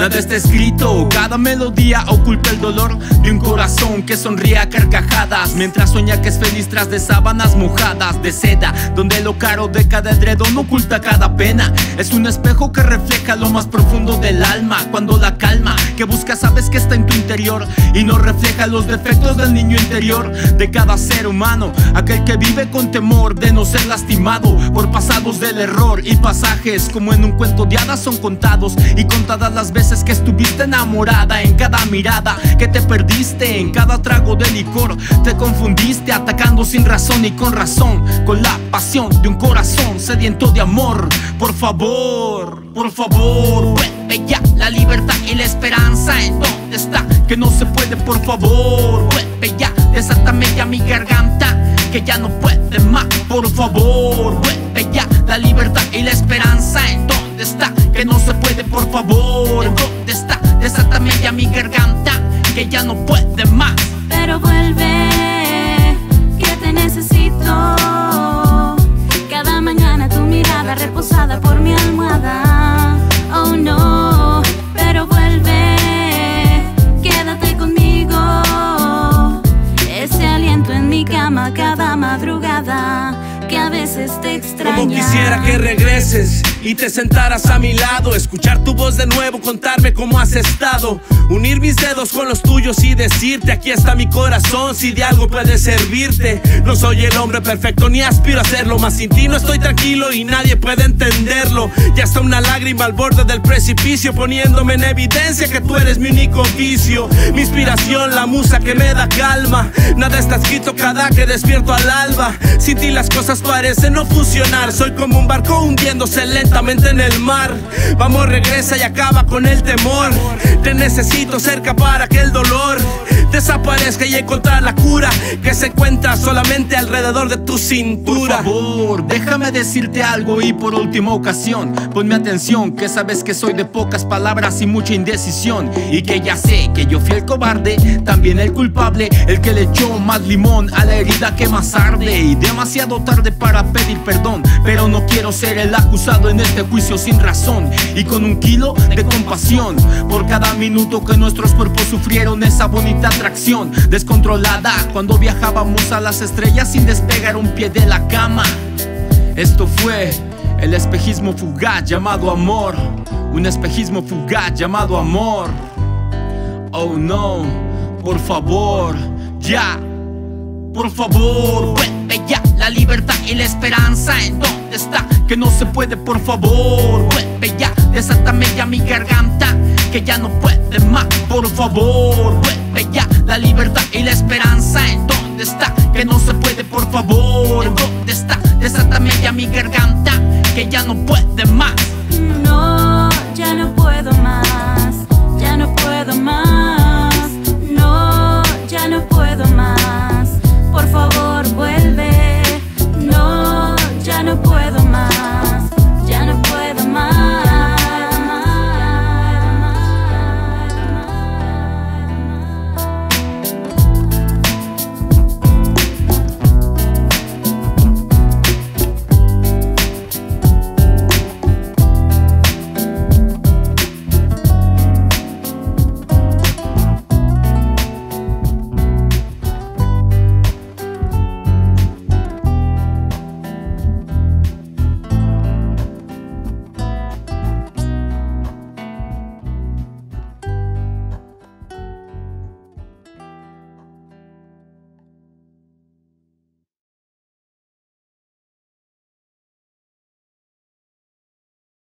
nada está escrito. Cada melodía oculta el dolor de un corazón que sonríe a carcajadas. Mientras sueña que es feliz tras de sábanas mojadas de seda. Donde lo caro de cada edredón oculta cada pena. Es un espejo que refleja lo más profundo del alma. Cuando la calma que buscas sabes que está en tu interior. Y no refleja los defectos del niño interior de cada ser humano. Aquel que vive con temor de no ser lastimado por pasados del error y pasajes como en un cuento de hadas son contados y contadas las veces que estuviste enamorada en cada mirada que te perdiste en cada trago de licor te confundiste atacando sin razón y con razón con la pasión de un corazón sediento de amor. Por favor por favor vuelve ya la libertad y la esperanza. En dónde está que no se puede por favor vuelve ya desátame ya mi garganta que ya no puede más. Por favor vuelve ya la libertad y la esperanza. En dónde está que no se puede por favor. En dónde está desátame ya mi garganta que ya no puede más cada madrugada que a veces te extraña. Como quisiera que regreses y te sentaras a mi lado, escuchar tu voz de nuevo, contarme cómo has estado, unir mis dedos con los tuyos y decirte aquí está mi corazón, si de algo puede servirte. No soy el hombre perfecto ni aspiro a serlo, más sin ti no estoy tranquilo y nadie puede entenderlo. Ya está una lágrima al borde del precipicio, poniéndome en evidencia que tú eres mi único vicio, mi inspiración, la musa que me da calma. Nada está escrito cada que despierto al alba. Sin ti las cosas parecen no funcionar. Soy como un barco hundiéndose lentamente en el mar. Vamos, regresa y acaba con el temor. Te necesito cerca para que el dolor desaparezca y encontrar la cura que se encuentra solamente alrededor de tu Por cintura. favor, déjame decirte algo y por última ocasión, ponme atención, que sabes que soy de pocas palabras y mucha indecisión. Y que ya sé que yo fui el cobarde, también el culpable, el que le echó más limón a la herida que más arde. Y demasiado tarde para pedir perdón, pero no quiero ser el acusado en este juicio sin razón. Y con un kilo de compasión por cada minuto que nuestros cuerpos sufrieron esa bonita atracción descontrolada cuando viajábamos a las estrellas sin despegar un pie de la cama. Esto fue el espejismo fugaz llamado amor. Un espejismo fugaz llamado amor. Oh no, por favor, ya. Por favor, ya la libertad y la esperanza. En dónde está que no se puede, por favor, vuelve ya, desátame ya mi garganta que ya no puede más, por favor, vuelve ya la libertad y la esperanza. En dónde está que no se puede, por favor, en dónde está, desátame ya mi garganta que ya no puede más.